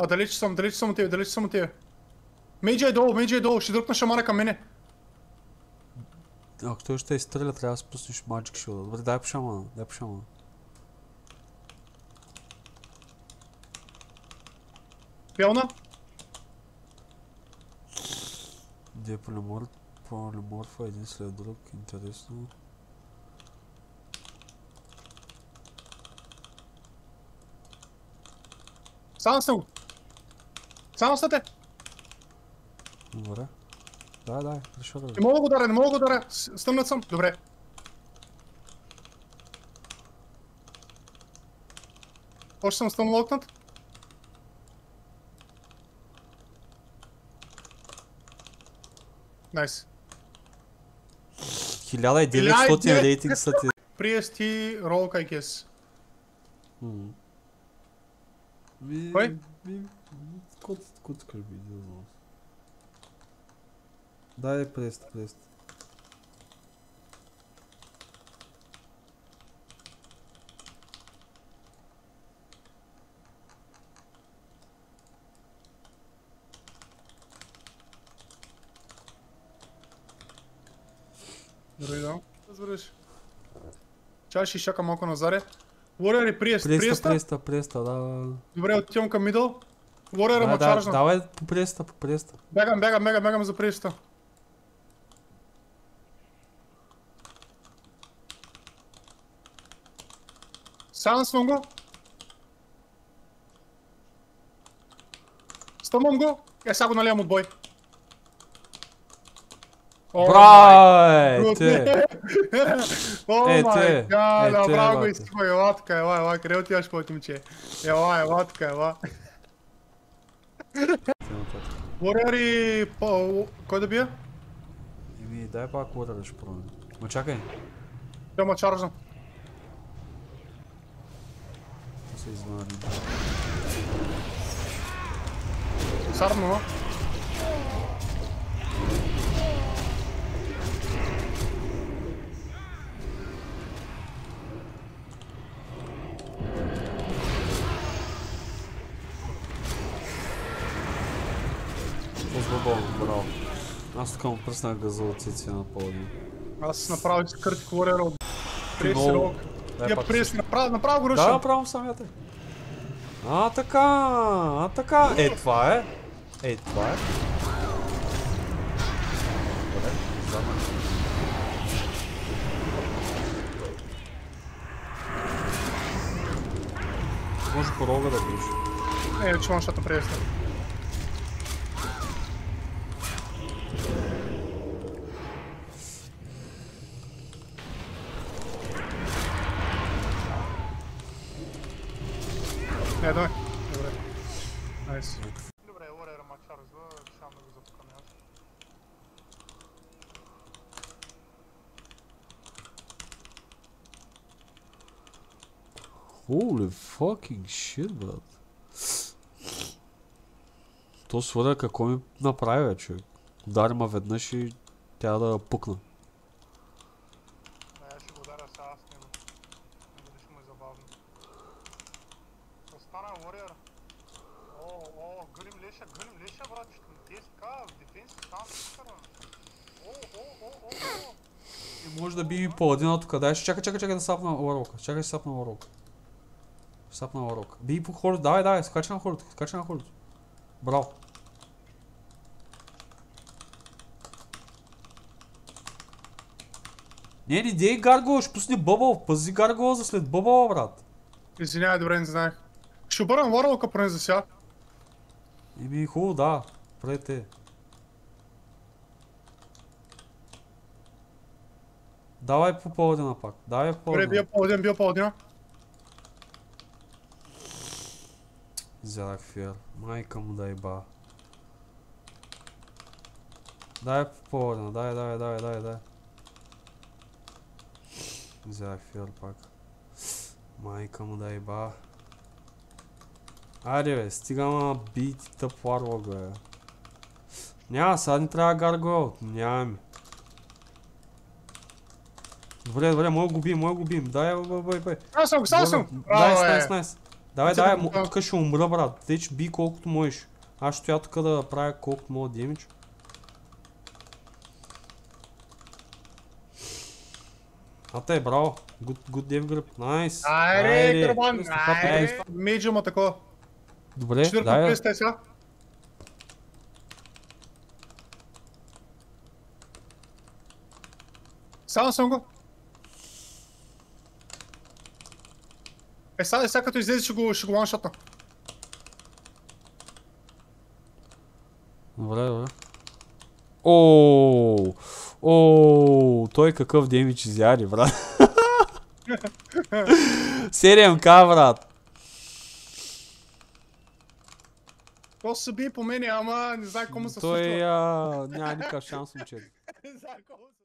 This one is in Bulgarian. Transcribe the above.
А, далеч съм, далеч съм от тебе, далеч съм от тебе. Мейджа е долу, Мейджа е долу, ще дръпна шамана към мене. Ако той ще изстреля, трябва да спуснеш Magic Shield. Добре, дай по шамана, дай по шамана. Пялна? Две полиморф, полиморфа, един след друг, интересно. Съм го. Само сте. Добре. Да, да, защо да Не мога да го ударя, не мога да го ударя. С- Стъмнат съм. Добре. Още съм стъмлокнат. Найс. 1900 рейтинг са ти. Приес ти ролка, I guess. М. Ми- Кой? ми- Кот, скърби, не знам. Дай преста, преста. Добре, да. Разбираш. Ще изчакам малко назаре. Warrior и приес. Преста, преста, преста, да. Добре, отивам към мидъл. Warrior Да, ма да, чаржна. давай по преста, по преста. Бягам, бягам, бягам, бягам за приеста. Сансвам го. Стъмвам го. Е, сега го налиям от бой. О, Брай, май те! О, Е, те, е, направо го изтипа. Ела така, ела, ела, къде отиваш, моето момче? Ела, ела така, ела. Warrior и... Кой да бия? Еми, дай пак вода да ще пробвам. Ма чакай, Тя ма чаржна. да се извади. Сарно, но. По-свободно, браво. Аз тук му пръснах газа от цици на полдин. Аз направих скърти Warrior от... Прес и много. рок. Дай Я пак прес, направо, направо го Да, рушам. направо самите. А, така, а, така. Е, това е. Е, това е. Добре, задна. Може по рога да биш. Не, че защото прес. Не, давай. Добре. Найс. Добре, Warrior ма чаржва, шам да го запукаме аз. Holy fucking shit, брат. То свърда какво ми направи, човек. Удари ма веднъж и тя да пукна. Не, аз ще го ударя сега с него. Не дали ще му е забавно. Остана Warrior. О, о, гърим леша, гърим леша, брат. Те си казва, в дефенс стана супер, бе. О, о, о, о, о. И може да би и по-един тук. Дай, ще чакай, чакай, чакай да сапна ларока. Чакай да сапна ларока. Ще Сапна ларока. Би по хорото. Давай, давай, скачай на хорото. Скачай на хорото. Браво. Не, не дей гаргула, ще пусни бъбъл. Пази гаргула за след бъбъла, брат. Извинявай, добре, не знаех. Ще обърнем Warlock поне за сега. Еми, хубаво, да. Правете. Давай по поводена пак. Давай по Добре, поводена. бия по-один, бия по-един. Взях фер. Майка му дай ба. Дай по поводена, дай, дай, дай, дай, дай. Взях фер пак. Майка му дай ба. Айде бе, стига ма би ти тъп варлог бе. Няма, сега ни трябва гаргойл. Нямаме. Добре, добре, мога го бим, мога го бим. Дай, бай, бай, бай. Само съм. Найс, найс, найс. Давай, давай, тук ще умра, брат. Те, че би колкото можеш. Аз ще стоя тук да правя колкото мога демидж. А те, браво. Good, good dev grip. Найс. Айде, Айде! Мейджа му такова. Добре, Четвърто дай. те сега. Само съм го. Е, сега, сега като излезе ще го, ще го ланшотна. Добре, добре. Ооо, ооо, той какъв демидж изяди, брат. 7к, брат. То се би по мене, ама не знае кому се Той случва. а, няма никакъв шанс, момче. Не знае кому се